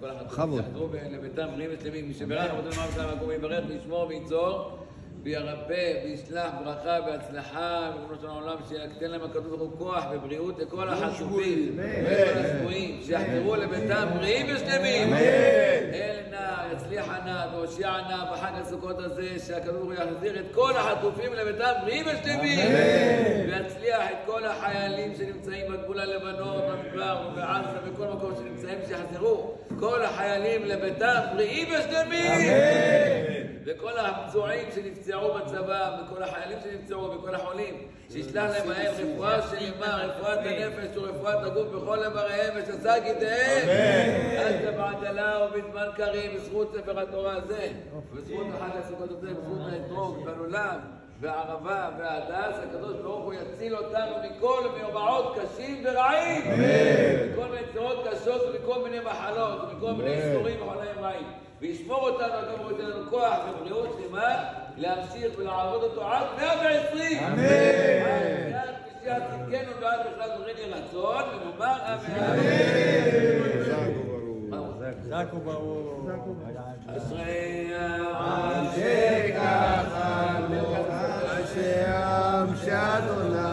בכבוד. לביתם. מי וישמור וייצור. וירפא וישלח ברכה והצלחה, ריבונו של העולם, שייתן להם הקדוש ברוך הוא כוח ובריאות לכל החטופים, לכל השבויים, שיחזרו לביתם בריאים ושלמים. אל נא, יצליח נא, והושיע נא בחג הסוכות הזה, הוא יחזיר את כל החטופים לביתם בריאים ושלמים. ויצליח את כל החיילים שנמצאים בגבול הלבנון, במדבר ובעזה, בכל מקום שנמצאים, שיחזרו כל החיילים לביתם בריאים ושלמים. וכל הפצועים שנפצעו בצבא, וכל החיילים שנפצעו, וכל החולים, שישלח להם מהר רפואה שלמה, רפואת הנפש ורפואת הגוף בכל איבריהם, ושסק איתיהם. בעגלה ובזמן קריב, בזכות ספר התורה הזה, בזכות החג הסוכות הזה, בזכות האתרוג והלולב. והערבה וההדס, הקדוש ברוך הוא יציל אותנו מכל מאורעות קשים ורעים, מכל מיני צרות קשות ומכל מיני מחלות ומכל מיני איסורים וחולאים רעים. וישמור אותנו, ברוך הוא ייתן לנו כוח ובריאות שלמה להמשיך ולעבוד אותו עד 120. אמן. עד משיח צדקנו ועד בכלל זוכרין יהי רצון, ונאמר אמן. זקו ברור. אשרי השם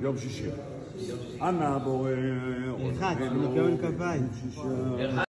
יום שישי אנא בורא אחד, ניקיון כפיים.